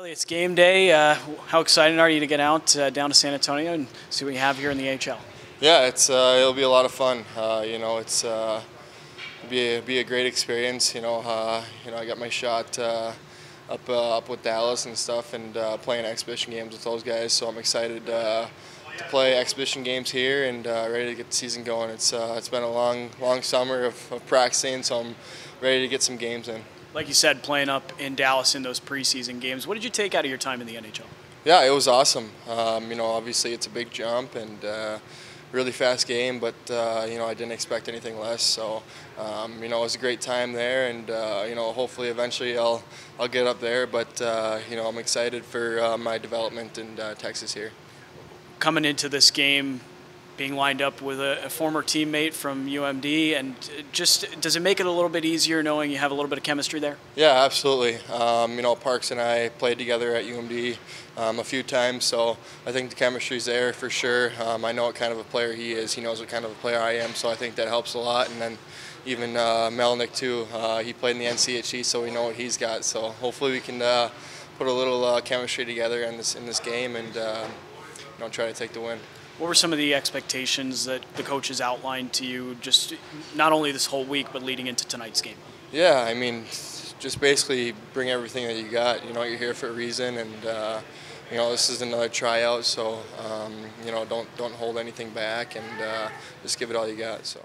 Riley, it's game day. Uh, how excited are you to get out uh, down to San Antonio and see what you have here in the AHL? Yeah, it's uh, it'll be a lot of fun. Uh, you know, it's uh, be a, be a great experience. You know, uh, you know, I got my shot up up with Dallas and stuff, and playing exhibition games with those guys. So I'm excited to play exhibition games here and ready to get the season going. It's it's been a long long summer of, of practicing, so I'm ready to get some games in. Like you said, playing up in Dallas in those preseason games. What did you take out of your time in the NHL? Yeah, it was awesome. Um, you know, obviously it's a big jump and uh, really fast game, but uh, you know I didn't expect anything less. So um, you know it was a great time there, and uh, you know hopefully eventually I'll I'll get up there. But uh, you know I'm excited for uh, my development in uh, Texas here. Coming into this game, being lined up with a, a, former teammate from UMD, and just does it make it a little bit easier knowing you have a little bit of chemistry there? Yeah, absolutely. Um, you know, Parks and I played together at UMD um, a few times, so I think the chemistry's there for sure. Um, I know what kind of a player he is. He knows what kind of a player I am, so I think that helps a lot. And then even uh, Melnick too. Uh, he played in the NCHC, so we know what he's got. So hopefully we can uh, put a little uh, chemistry together in this in this game and uh, you know try to take the win. What were some of the expectations that the coaches outlined to you, just not only this whole week, but leading into tonight's game? Yeah, I mean, just basically bring everything that you got. You know, you're here for a reason, and uh, you know this is another tryout. So um, you know, don't don't hold anything back, and uh, just give it all you got. So.